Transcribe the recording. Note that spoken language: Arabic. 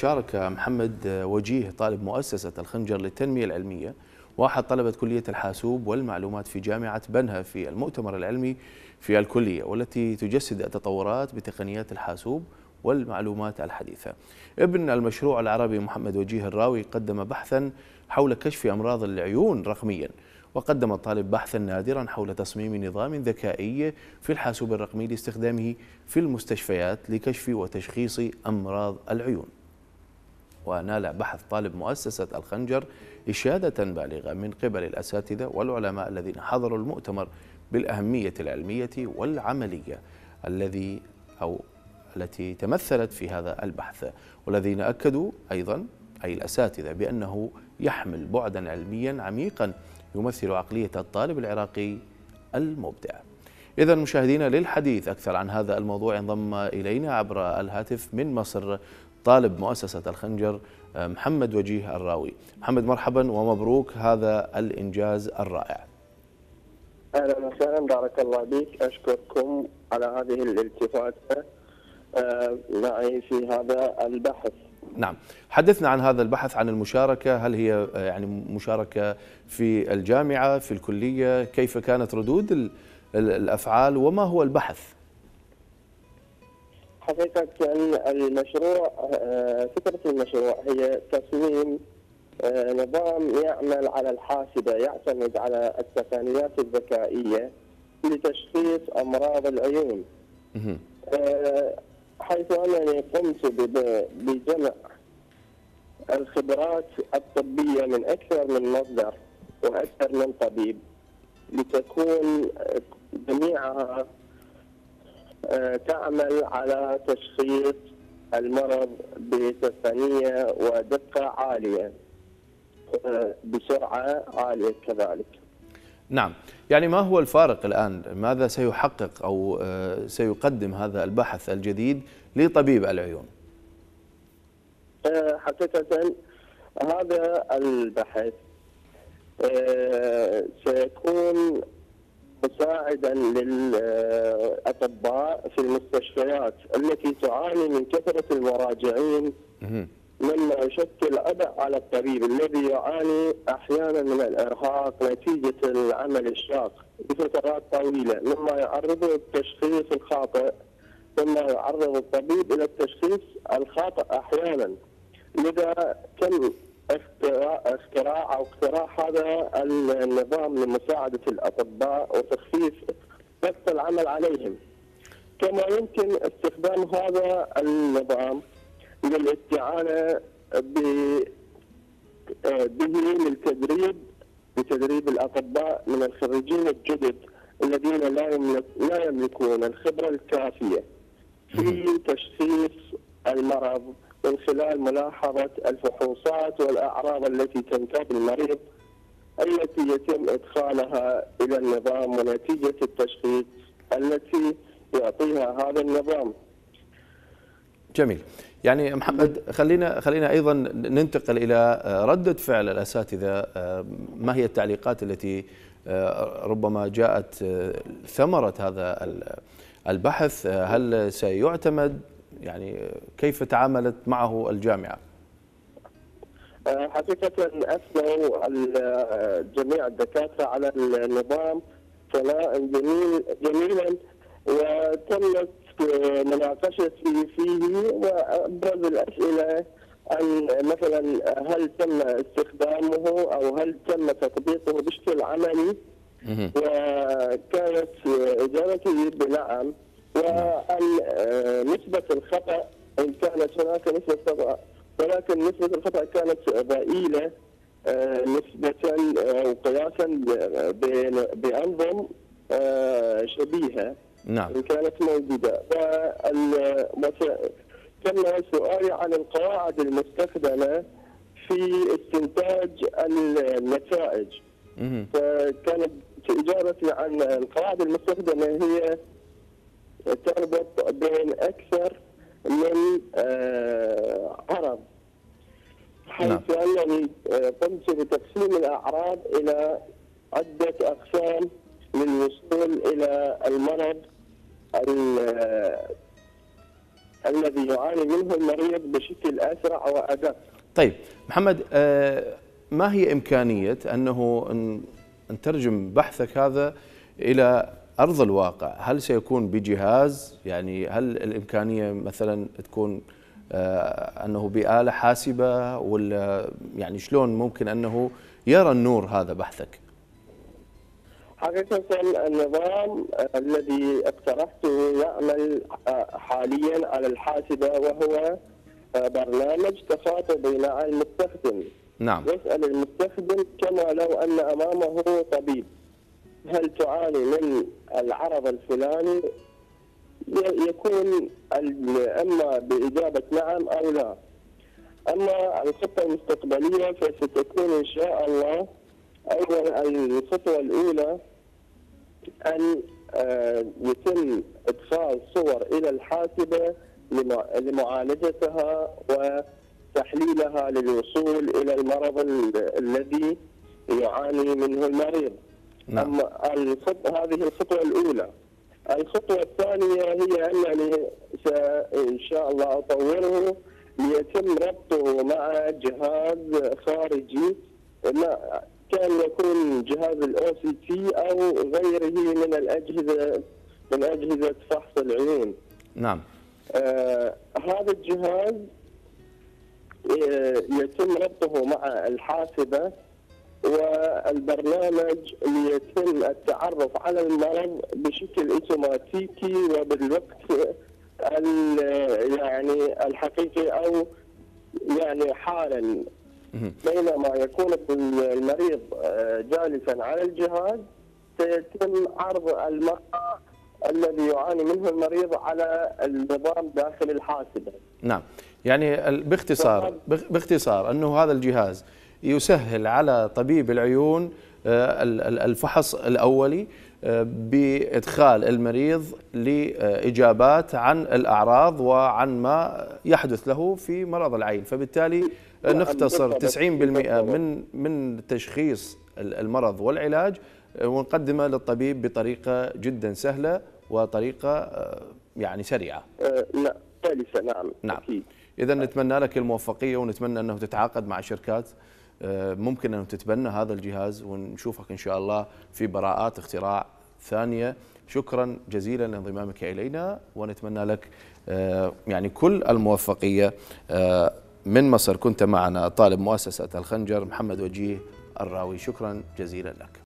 شارك محمد وجيه طالب مؤسسة الخنجر للتنمية العلمية واحد طلبة كلية الحاسوب والمعلومات في جامعة بنها في المؤتمر العلمي في الكلية والتي تجسد التطورات بتقنيات الحاسوب والمعلومات الحديثة. ابن المشروع العربي محمد وجيه الراوي قدم بحثا حول كشف أمراض العيون رقميا وقدم الطالب بحثا نادرا حول تصميم نظام ذكائي في الحاسوب الرقمي لاستخدامه في المستشفيات لكشف وتشخيص أمراض العيون. ونال بحث طالب مؤسسة الخنجر إشادة بالغة من قبل الأساتذة والعلماء الذين حضروا المؤتمر بالأهمية العلمية والعملية الذي أو التي تمثلت في هذا البحث. والذين أكدوا أيضا أي الأساتذة بأنه يحمل بعدا علميا عميقا يمثل عقلية الطالب العراقي المبدع. إذا مشاهدينا للحديث أكثر عن هذا الموضوع انضم إلينا عبر الهاتف من مصر طالب مؤسسة الخنجر محمد وجيه الراوي. محمد مرحبا ومبروك هذا الإنجاز الرائع. أهلا وسهلا بارك الله بك أشكركم على هذه الالتفاتة آه، معي في هذا البحث. نعم. حدثنا عن هذا البحث عن المشاركة هل هي يعني مشاركة في الجامعة في الكلية كيف كانت ردود ال- ال- الأفعال وما هو البحث. حقيقة المشروع آه، فكرة المشروع هي تصميم آه، نظام يعمل على الحاسبة يعتمد على التقنيات الذكائية لتشخيص أمراض العيون. آه، حيث أنني قمت بجمع الخبرات الطبية من أكثر من مصدر وأكثر من طبيب. لتكون آه، جميعها آه، تعمل على تشخيص المرض بتقنية ودقة عالية آه، بسرعة عالية كذلك. نعم. يعني ما هو الفارق الآن؟ ماذا سيحقق أو سيقدم هذا البحث الجديد لطبيب العيون؟ حقيقة هذا البحث سيكون مساعدا للأطباء في المستشفيات التي تعاني من كثرة المراجعين. مما يشكل عبء على الطبيب الذي يعاني أحيانا من الإرهاق نتيجة العمل الشاق لفترات طويلة مما يعرضه التشخيص الخاطئ مما يعرض الطبيب إلى التشخيص الخاطئ أحيانا لذا تم اختراع أو اقتراح هذا النظام لمساعدة الأطباء وتخفيف ضغط العمل عليهم. كما يمكن استخدام هذا النظام للاستعانة ب- به للتدريب لتدريب الأطباء من الخريجين الجدد الذين لا لا يملكون الخبرة الكافية في تشخيص المرض من خلال ملاحظة الفحوصات والأعراض التي تنتاب المريض التي يتم إدخالها إلى النظام ونتيجة التشخيص التي يعطيها هذا النظام. جميل. يعني محمد خلينا خلينا أيضا ننتقل إلى ردة فعل الأساتذة ما هي التعليقات التي ربما جاءت ثمرة هذا البحث هل سيعتمد يعني كيف تعاملت معه الجامعة؟ آه، حقيقة أثنوا جميع الدكاترة على النظام ثناء جميل جميلا وتمت مناقشتي فيه وأبرز الأسئلة عن مثلا هل تم استخدامه أو هل تم تطبيقه بشكل عملي. وكانت إجابتي بنعم. وأن آه، الخطأ إن كانت هناك نسبة خطأ ولكن نسبة الخطأ كانت ضئيلة آه، نسبة آه، وقياسا ب- بين- بأنظم آه، شبيهة نعم. كانت موجودة. تم سؤالي عن القواعد المستخدمة في استنتاج النتائج. فكانت إجابتي عن القواعد المستخدمة هي تربط بين أكثر من آه، عرض نعم. حيث أنني آه، قمت بتقسيم الأعراض إلى عدة أقسام للوصول إلى المرض ال- الذي يعاني منه المريض بشكل أسرع وأدق. طيب محمد آه، ما هي إمكانية أنه نترجم بحثك هذا إلى أرض الواقع؟ هل سيكون بجهاز؟ يعني هل الإمكانية مثلا تكون آه، أنه بآلة حاسبة ولا يعني شلون ممكن أنه يرى النور هذا بحثك؟ حقيقة النظام الذي اقترحته يعمل آه، حاليا على الحاسبة وهو آه، برنامج تخاطبي مع المستخدم نعم يسأل المستخدم كما لو أن أمامه طبيب هل تعاني من العرض الفلاني يكون أما بإجابة نعم أو لا. أما الخطة المستقبلية فستكون إن شاء الله أول الخطوة الأولى أن آه، يتم ادخال صور إلى الحاسبة لمعالجتها وتحليلها للوصول إلى المرض الذي يعاني منه المريض. نعم. الخطوه هذه الخطوة الأولى. الخطوة الثانية هي أنني إن شاء الله أطوره ليتم ربطه مع جهاز خارجي ما كان يكون جهاز الأو سي تي أو غيره من الاجهزه من أجهزة فحص العيون. نعم. آه هذا الجهاز آه، يتم ربطه مع الحاسبة والبرنامج ليتم التعرف على المرض بشكل أوتوماتيكي وبالوقت يعني الحقيقي أو يعني حالا. بينما يكون المريض آه، جالسا على الجهاز سيتم عرض المرض الذي يعاني منه المريض على النظام داخل الحاسبة. نعم، يعني باختصار باختصار أنه هذا الجهاز يسهل على طبيب العيون آه، الفحص الأولي آه، بإدخال المريض لإجابات عن الأعراض وعن ما يحدث له في مرض العين. فبالتالي نختصر 90% من من تشخيص المرض والعلاج آه، ونقدمه للطبيب بطريقة جدا سهلة وطريقة يعني سريعة. لا ثالثة نعم نعم. إذا نتمنى لك الموفقية ونتمنى أنه تتعاقد مع شركات ممكن أن تتبنى هذا الجهاز ونشوفك إن شاء الله في براءات اختراع ثانية. شكرا جزيلا لانضمامك إلينا ونتمنى لك آه، يعني كل الموفقية آه، من مصر. كنت معنا طالب مؤسسة الخنجر محمد وجيه الراوي. شكرا جزيلا لك.